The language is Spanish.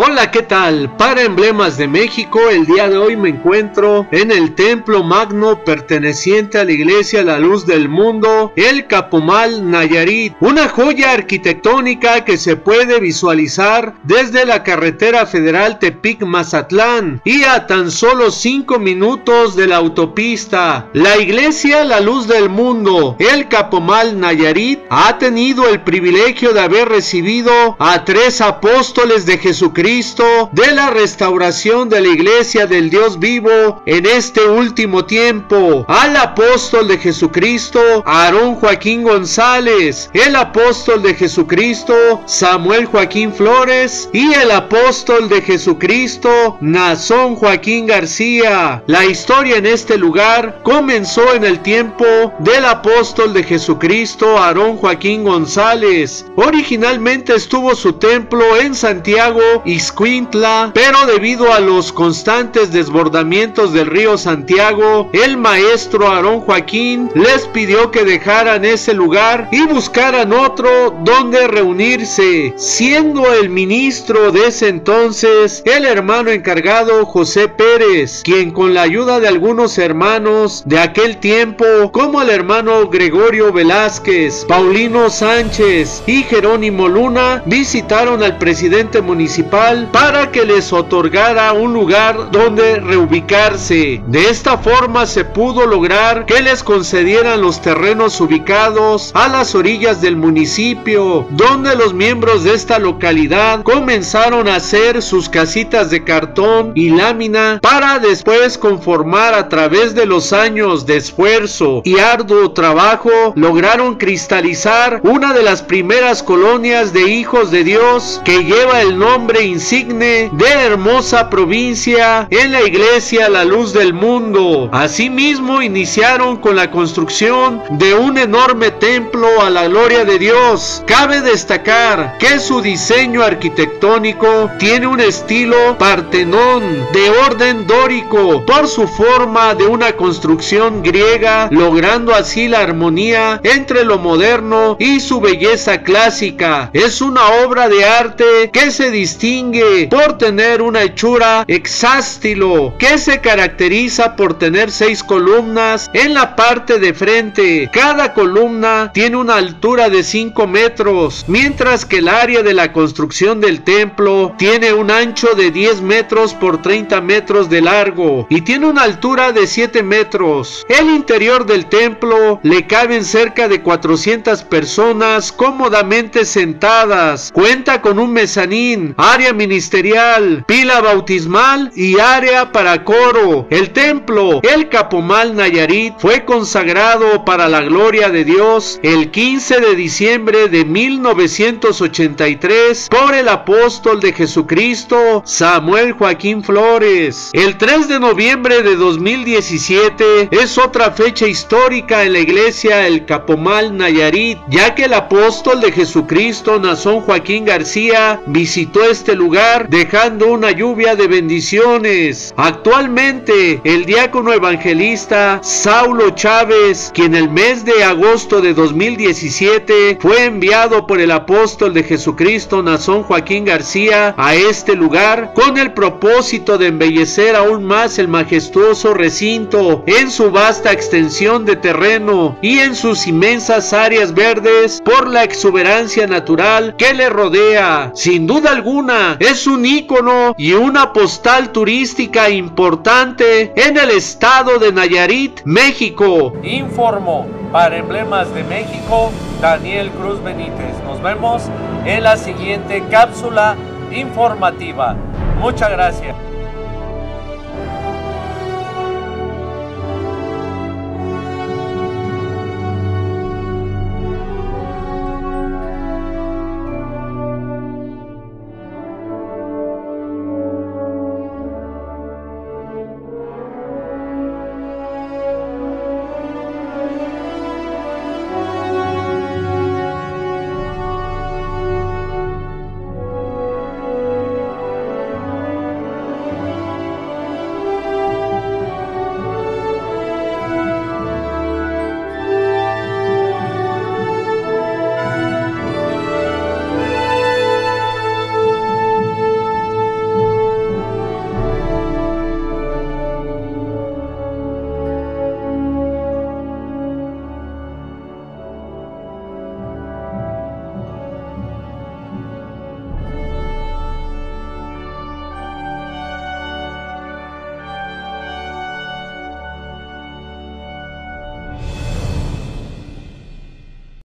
Hola, ¿qué tal? Para Emblemas de México, el día de hoy me encuentro en el templo magno perteneciente a la iglesia La Luz del Mundo, el Capomal Nayarit, una joya arquitectónica que se puede visualizar desde la carretera federal Tepic-Mazatlán y a tan solo 5 minutos de la autopista. La iglesia La Luz del Mundo, el Capomal Nayarit, ha tenido el privilegio de haber recibido a tres apóstoles de Jesucristo de la restauración de la iglesia del Dios vivo en este último tiempo, al apóstol de Jesucristo, Aarón Joaquín González, el apóstol de Jesucristo, Samuel Joaquín Flores y el apóstol de Jesucristo, Nazón Joaquín García. La historia en este lugar comenzó en el tiempo del apóstol de Jesucristo, Aarón Joaquín González. Originalmente estuvo su templo en Santiago y pero debido a los constantes desbordamientos del río Santiago, el maestro Aarón Joaquín les pidió que dejaran ese lugar y buscaran otro donde reunirse, siendo el ministro de ese entonces el hermano encargado José Pérez, quien con la ayuda de algunos hermanos de aquel tiempo, como el hermano Gregorio Velázquez, Paulino Sánchez y Jerónimo Luna, visitaron al presidente municipal para que les otorgara un lugar donde reubicarse. De esta forma se pudo lograr que les concedieran los terrenos ubicados a las orillas del municipio, donde los miembros de esta localidad comenzaron a hacer sus casitas de cartón y lámina para después conformar a través de los años de esfuerzo y arduo trabajo lograron cristalizar una de las primeras colonias de hijos de Dios que lleva el nombre insigne de hermosa provincia en la iglesia La Luz del Mundo. Asimismo iniciaron con la construcción de un enorme templo a la gloria de Dios. Cabe destacar que su diseño arquitectónico tiene un estilo partenón de orden dórico por su forma de una construcción griega, logrando así la armonía entre lo moderno y su belleza clásica. Es una obra de arte que se distingue por tener una hechura exástilo que se caracteriza por tener seis columnas en la parte de frente. Cada columna tiene una altura de 5 metros, mientras que el área de la construcción del templo tiene un ancho de 10 metros por 30 metros de largo y tiene una altura de 7 metros. El interior del templo le caben cerca de 400 personas cómodamente sentadas. Cuenta con un mezanín, área ministerial, pila bautismal y área para coro. El templo, el Capomal Nayarit, fue consagrado para la gloria de Dios el 15 de diciembre de 1983 por el apóstol de Jesucristo, Samuel Joaquín Flores. El 3 de noviembre de 2017 es otra fecha histórica en la iglesia El Capomal Nayarit, ya que el apóstol de Jesucristo, Nazón Joaquín García, visitó este lugar dejando una lluvia de bendiciones. Actualmente, el diácono evangelista Saulo Chávez, quien el mes de agosto de 2017 fue enviado por el apóstol de Jesucristo Nazón Joaquín García a este lugar con el propósito de embellecer aún más el majestuoso recinto en su vasta extensión de terreno y en sus inmensas áreas verdes por la exuberancia natural que le rodea. Sin duda alguna, es un ícono y una postal turística importante en el estado de Nayarit, México. Informó para Emblemas de México Daniel Cruz Benítez. Nos vemos en la siguiente cápsula informativa. Muchas gracias.